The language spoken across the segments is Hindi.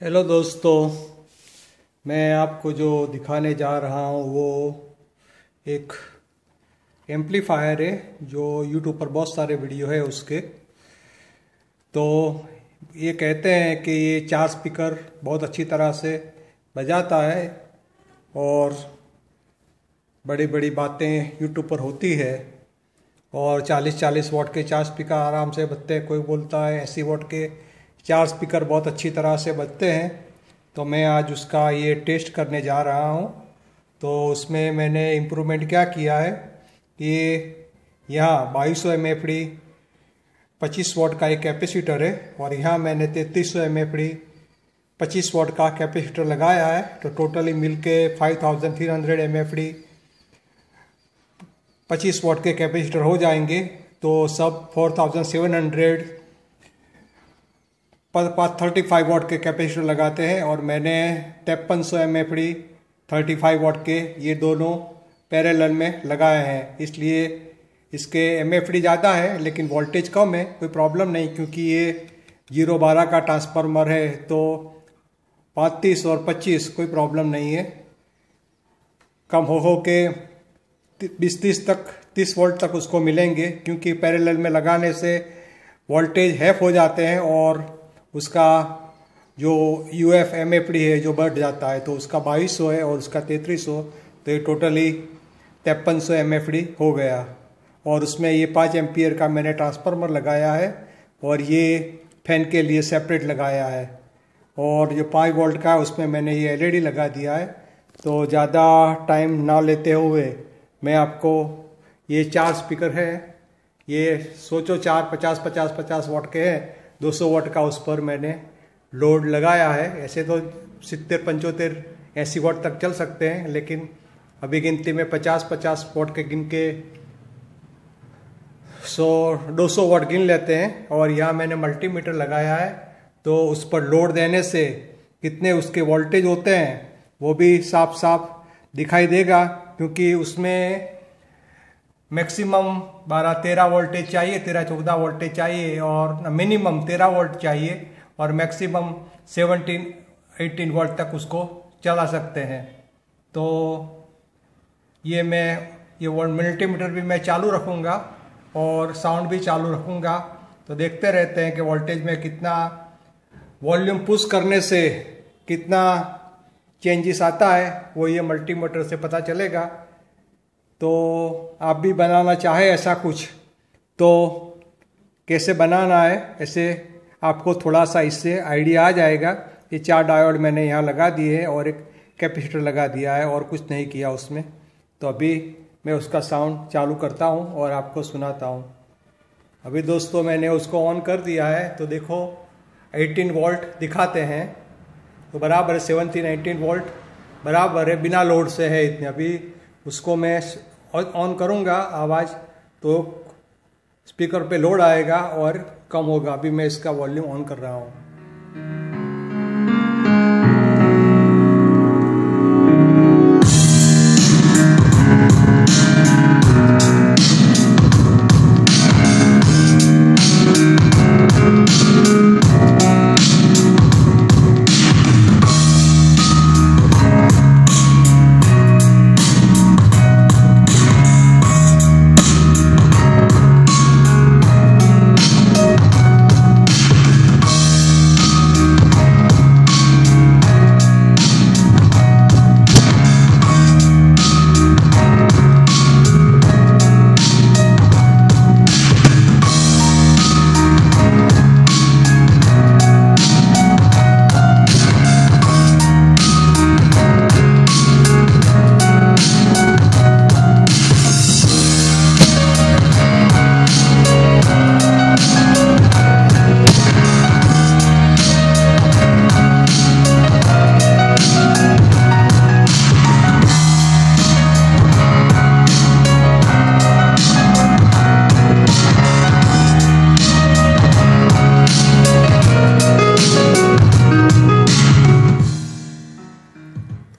हेलो दोस्तों, मैं आपको जो दिखाने जा रहा हूँ वो एक एम्पलीफायर है जो यूट्यूब पर बहुत सारे वीडियो है उसके। तो ये कहते हैं कि ये चार स्पीकर बहुत अच्छी तरह से बजाता है और बड़ी बड़ी बातें यूट्यूब पर होती है और 40-40 वॉट के चार स्पीकर आराम से बजते कोई बोलता है ऐसी वॉट के चार स्पीकर बहुत अच्छी तरह से बजते हैं तो मैं आज उसका ये टेस्ट करने जा रहा हूँ। तो उसमें मैंने इम्प्रूवमेंट क्या किया है कि यहाँ बाईस सौ एम एफ़ डी पच्चीस वॉट का एक कैपेसिटर है और यहाँ मैंने तैतीस सौ एम एफ़ डी पच्चीस वॉट का कैपेसिटर लगाया है तो टोटली मिल के five thousand three hundred M F D पच्चीस वॉट के कैपेसिटर हो जाएँगे तो सब फोर थाउज़ेंड सेवन हंड्रेड पास थर्टी फाइव वॉट के कैपेसिटर लगाते हैं और मैंने तिरपन सौ M F D thirty five watt के ये दोनों पैरेलल में लगाए हैं। इसलिए इसके एम एफ़ डी ज़्यादा है, लेकिन वोल्टेज कम है, कोई प्रॉब्लम नहीं, क्योंकि ये ज़ीरो बारह का ट्रांसफार्मर है तो पैंतीस और पच्चीस कोई प्रॉब्लम नहीं है। कम हो हो के बीस तीस तक, तीस वोल्ट तक उसको मिलेंगे, क्योंकि पैरेलल में लगाने से वोल्टेज हैफ हो जाते हैं और उसका जो U F M F D है, जो बढ़ जाता है तो उसका बाईस सौ है और उसका तैंतीस सौ तो ये टोटली तिरपन सौ एम एफ़ डी हो गया। और उसमें ये पाँच एम्पियर का मैंने ट्रांसफार्मर लगाया है और ये फ़ैन के लिए सेपरेट लगाया है। और जो पाँच वोल्ट का है, उसमें मैंने ये एलईडी लगा दिया है। तो ज़्यादा टाइम ना लेते हुए मैं आपको ये चार स्पीकर है। ये सोचो चार, पचास पचास पचास वोट के हैं। 200 वाट का उस पर मैंने लोड लगाया है। ऐसे तो सितर पंचोतेर ऐसी वाट तक चल सकते हैं, लेकिन अभी गिनती में 50-50 वाट के गिन के सौ, दो सौ वाट गिन लेते हैं, और यहाँ मैंने मल्टीमीटर लगाया है तो उस पर लोड देने से कितने उसके वोल्टेज होते हैं, वो भी साफ़ साफ़ दिखाई देगा, क्योंकि उसमें मैक्सिमम बारह तेरह वोल्टेज चाहिए, तेरह चौदह वोल्टेज चाहिए और मिनिमम तेरह वोल्ट चाहिए और मैक्सिमम सेवनटीन, एटीन वोल्ट तक उसको चला सकते हैं। तो ये मैं, ये वोल्ट मल्टीमीटर भी मैं चालू रखूँगा और साउंड भी चालू रखूँगा। तो देखते रहते हैं कि वोल्टेज में कितना वॉल्यूम पुश करने से कितना चेंजेस आता है, वो ये मल्टीमीटर से पता चलेगा। तो आप भी बनाना चाहे ऐसा कुछ तो कैसे बनाना है, ऐसे आपको थोड़ा सा इससे आइडिया आ जाएगा ये चार डायोड मैंने यहाँ लगा दिए हैं और एक कैपेसिटर लगा दिया है और कुछ नहीं किया उसमें। तो अभी मैं उसका साउंड चालू करता हूँ और आपको सुनाता हूँ। अभी दोस्तों मैंने उसको ऑन कर दिया है तो देखो 18 वोल्ट दिखाते हैं। तो बराबर है सेवनटीन एटीन वोल्ट बराबर है, बिना लोड से है इतने। अभी उसको मैं ऑन करूँगा आवाज़ तो स्पीकर पे लोड आएगा और कम होगा। अभी मैं इसका वॉल्यूम ऑन कर रहा हूँ।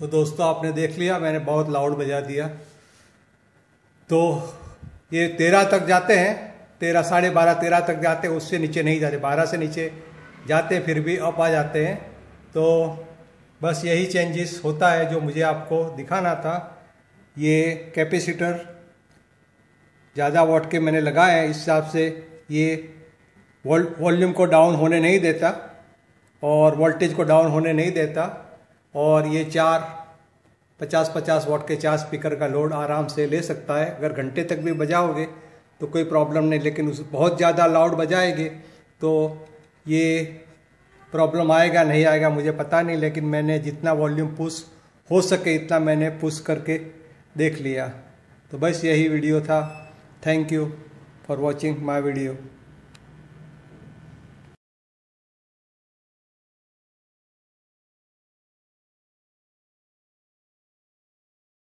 दोस्तों, आपने देख लिया, मैंने बहुत लाउड बजा दिया। तो ये तेरह तक जाते हैं, तेरह, साढ़े बारह, तेरह तक जाते हैं, उससे नीचे नहीं जाते, बारह से नीचे जाते फिर भी अप आ जाते हैं। तो बस यही चेंजेस होता है जो मुझे आपको दिखाना था। ये कैपेसिटर ज़्यादा वॉट के मैंने लगाए हैं, इस हिसाब से ये वॉल्यूम को डाउन होने नहीं देता और वोल्टेज को डाउन होने नहीं देता। और ये चार पचास पचास वॉट के चार स्पीकर का लोड आराम से ले सकता है। अगर घंटे तक भी बजाओगे तो कोई प्रॉब्लम नहीं, लेकिन उस बहुत ज़्यादा लाउड बजाएँगे तो ये प्रॉब्लम आएगा, नहीं आएगा मुझे पता नहीं, लेकिन मैंने जितना वॉल्यूम पुश हो सके इतना मैंने पुश करके देख लिया। तो बस यही वीडियो था। Thank you for watching my video